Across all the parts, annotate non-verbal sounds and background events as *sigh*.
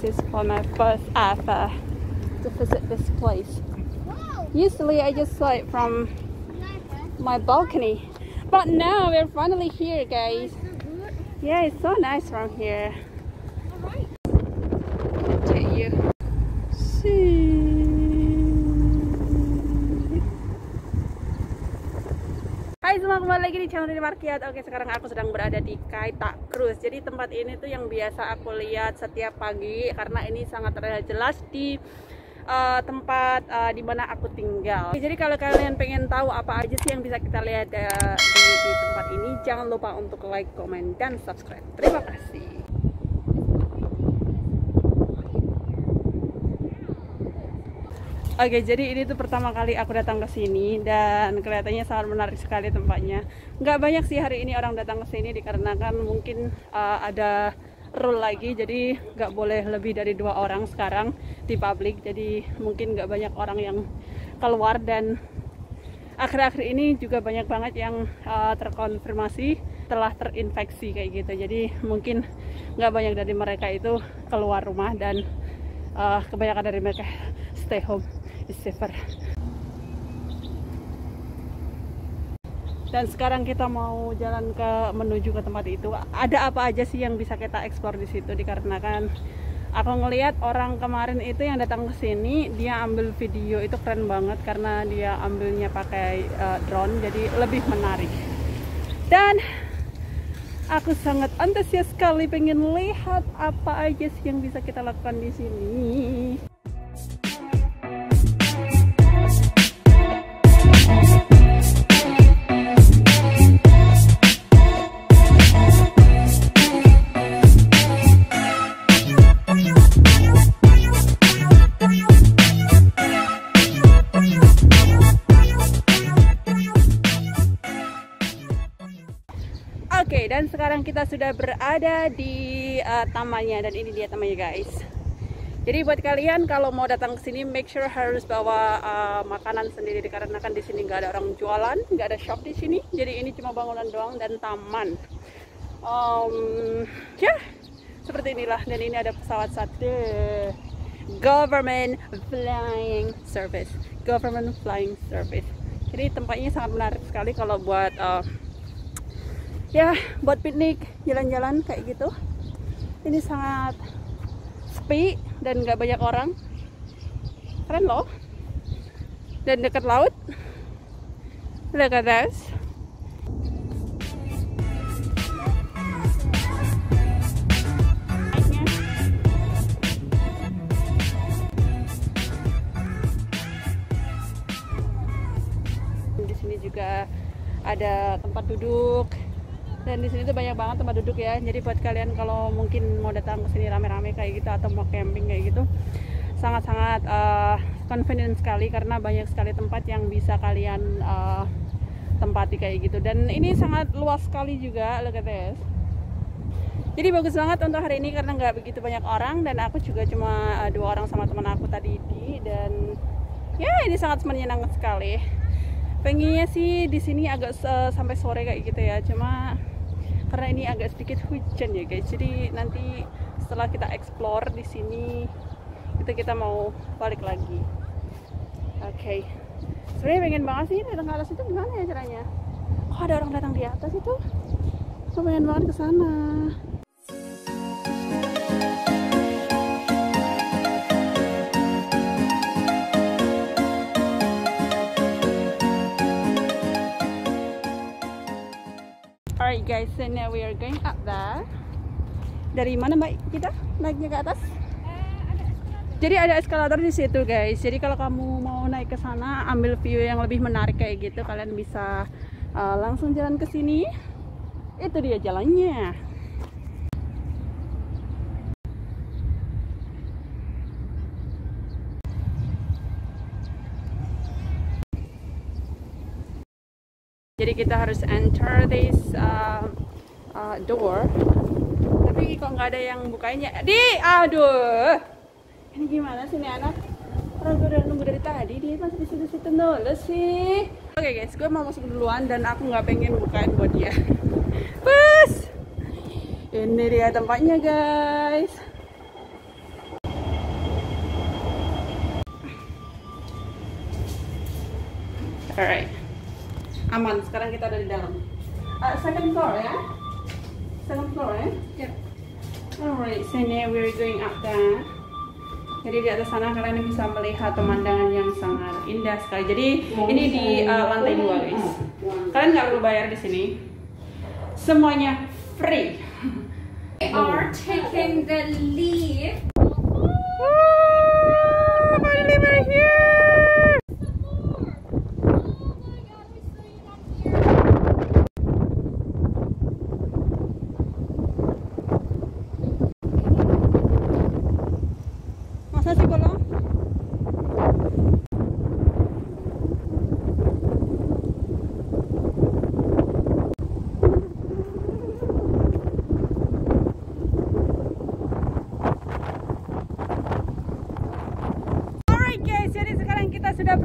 This is for my first ever to visit this place. Usually I just saw it from my balcony. But now we're finally here guys. Yeah, it's so nice from here. Kembali lagi di channel Markiat. Oke sekarang aku sedang berada di Kaita Cruise. Jadi tempat ini tuh yang biasa aku lihat setiap pagi Karena ini sangat terlihat jelas di uh, tempat uh, di mana aku tinggal. Jadi kalau kalian pengen tahu apa aja sih yang bisa kita lihat uh, di, di tempat ini Jangan lupa untuk like, komen, dan subscribe. Terima kasih Oke, jadi ini tuh pertama kali aku datang ke sini dan kelihatannya sangat menarik sekali tempatnya. Nggak banyak sih hari ini orang datang ke sini dikarenakan mungkin uh, ada rule lagi, jadi nggak boleh lebih dari dua orang sekarang di publik. Jadi mungkin nggak banyak orang yang keluar dan akhir-akhir ini juga banyak banget yang uh, terkonfirmasi telah terinfeksi kayak gitu. Jadi mungkin nggak banyak dari mereka itu keluar rumah dan uh, kebanyakan dari mereka stay home safer dan sekarang kita mau jalan ke menuju ke tempat itu. Ada apa aja sih yang bisa kita eksplor di situ? Dikarenakan aku ngelihat orang kemarin itu yang datang ke sini dia ambil video itu keren banget karena dia ambilnya pakai uh, drone jadi lebih menarik. Dan aku sangat antusias sekali pengen lihat apa aja sih yang bisa kita lakukan di sini dan sekarang kita sudah berada di uh, tamannya dan ini dia tamannya guys. Jadi buat kalian kalau mau datang ke sini, make sure harus bawa uh, makanan sendiri dikarenakan di sini nggak ada orang jualan, nggak ada shop di sini. Jadi ini cuma bangunan doang dan taman. Um, ya, seperti inilah. Dan ini ada pesawat satu government flying service, government flying service. Jadi tempatnya sangat menarik sekali kalau buat uh, ya buat piknik jalan-jalan kayak gitu. Ini sangat sepi dan gak banyak orang. Keren loh. Dan dekat laut. Look at this. Ada tempat duduk dan di sini tuh banyak banget tempat duduk ya. Jadi buat kalian kalau mungkin mau datang ke sini rame-rame kayak gitu atau mau camping kayak gitu sangat-sangat uh, convenient sekali karena banyak sekali tempat yang bisa kalian uh, tempati kayak gitu. Dan ini sangat luas sekali juga look at this. Jadi bagus banget untuk hari ini karena nggak begitu banyak orang dan aku juga cuma uh, dua orang sama teman aku tadi di. Dan ya ini sangat menyenangkan sekali. Pengennya sih di sini agak uh, sampai sore kayak gitu ya. Cuma karena ini agak sedikit hujan ya guys. Jadi nanti setelah kita explore di sini itu kita mau balik lagi. Oke. Okay. sebenarnya pengen banget sih datang ke atas itu gimana ya caranya? Oh ada orang datang di atas itu? Aku pengen banget ke sana So now we are going up there. Dari mana mbak kita naiknya ke atas? Jadi ada eskalator di situ guys. Jadi kalau kamu mau naik ke sana, ambil view yang lebih menarik kayak gitu, kalian bisa uh, langsung jalan ke sini. Itu dia jalannya. jadi kita harus enter this uh, uh, door tapi kok nggak ada yang bukanya di aduh ini gimana sih nih anak orang udah nunggu dari tadi dia masih di situ-situ dulu sih oke okay guys gue mau masuk duluan dan aku nggak pengen bukain buat dia *laughs* Bus. Ini dia tempatnya guys. Alright. Aman, sekarang kita ada di dalam. Uh, second floor ya? Second floor ya? Yep. Alright, sini we're going up there. Jadi di atas sana kalian bisa melihat pemandangan yang sangat indah sekali. Jadi ini di uh, lantai dua guys. Kalian nggak perlu bayar di sini. Semuanya free. We are taking the leave. Finally we're here. Masa sih kalau? Alright guys, jadi sekarang kita sudah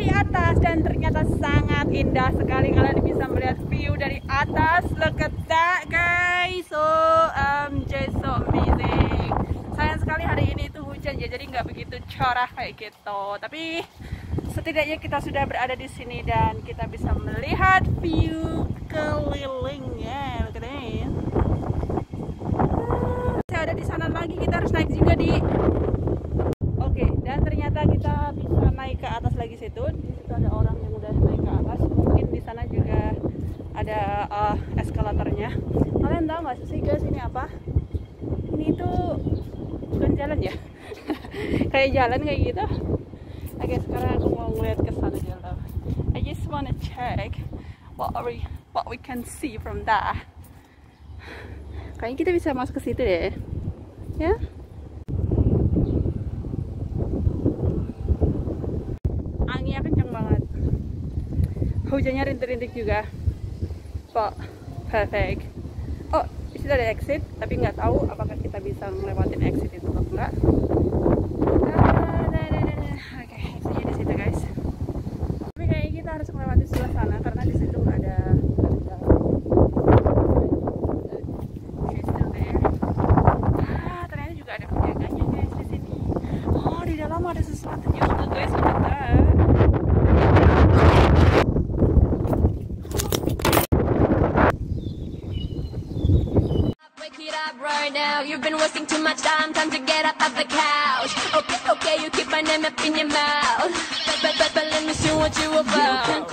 di atas dan ternyata sangat indah sekali kalian bisa melihat view dari atas. Look at that guys, so um, just so amazing. Sayang sekali hari ini itu hujan ya, jadi nggak begitu cerah kayak gitu. Tapi setidaknya kita sudah berada di sini dan kita bisa melihat view kelilingnya. Look at this. Masih ada di sana lagi, kita harus naik juga di Oke, dan ternyata kita bisa naik ke atas lagi situ. Di situ ada orang yang udah naik ke atas. Mungkin di sana juga ada uh, eskalatornya. Kalian tahu nggak sih guys ini apa? Ini itu bukan jalan ya? *laughs* kayak jalan kayak gitu. Oke, sekarang aku mau ngeliat ke sana dulu. I just wanna check what we what we can see from there. Kayaknya kita bisa masuk ke situ deh. Ya? anginnya kencang banget hujannya rintik-rintik juga. But perfect? Oh di situ ada exit tapi nggak tahu apakah kita bisa ngelewatin exit itu atau enggak. Oke exitnya di situ guys. Tapi kayaknya kita harus melewati sebelah sana karena di situ nggak ada nggak ada jalan. She's still there. Ah, ternyata juga ada penjaganya guys di sini. Oh, di dalam ada sesuatu juga guys. Look at that. Wake it up right now. You've been wasting too much time. Time to get up off the couch. Okay, okay, you keep my name up in your mouth. But, but, but, let me see what you about.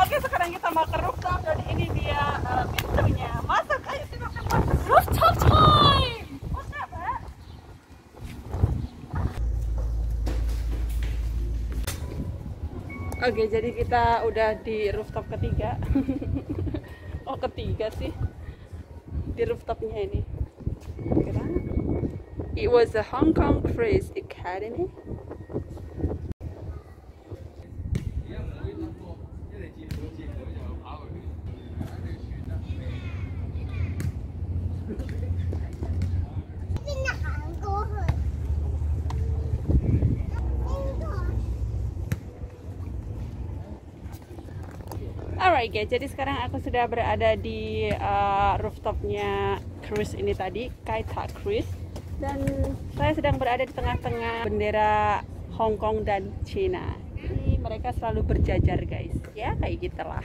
Oke, sekarang kita mau ke rooftop dan ini dia uh, pintunya. Masuk, ayo silakan masuk. Rooftop time! What's up, Pak? Oke, jadi kita udah di rooftop ketiga. *laughs* oh, ketiga sih. Di rooftopnya ini. Kira? It was a Hong Kong Cruise Academy. Alright guys, jadi sekarang aku sudah berada di uh, rooftopnya cruise ini tadi, Kaita Cruise. Dan saya sedang berada di tengah-tengah bendera Hong Kong dan Cina. Jadi mereka selalu berjajar guys, ya kayak gitulah.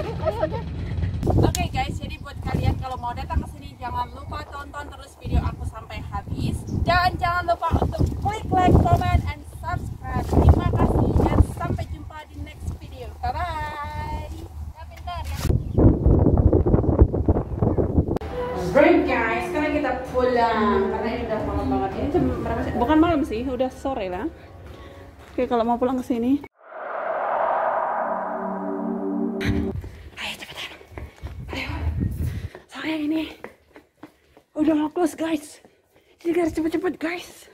Oke guys, jadi buat kalian kalau mau datang ke sini jangan lupa tonton terus video aku sampai habis dan jangan lupa untuk klik like, comment, and subscribe. Terima kasih dan sampai jumpa di next video. Bye bye. Ya pintar ya. Alright guys, sekarang kita pulang karena ini udah malam banget. Ini jam berapa sih? Bukan malam sih, udah sore lah. Oke, kalau mau pulang ke sini. Oke ini udah mau close guys. Jadi harus cepet-cepet guys.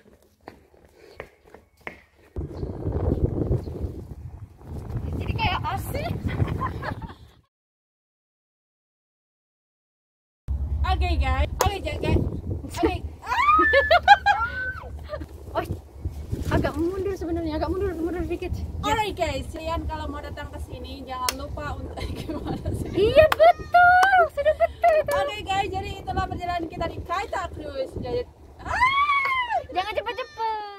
Jadi kayak asik. *laughs* Oke guys, oke guys, oke. *laughs* agak mundur sebenarnya agak mundur mundur sedikit ya. alright guys. Kalian kalau mau datang ke sini jangan lupa untuk *laughs* gimana sih? Iya betul. Sudah betul itu oke guys. Jadi itulah perjalanan kita di Kaita Cruise. Jadi ah! jangan cepat-cepat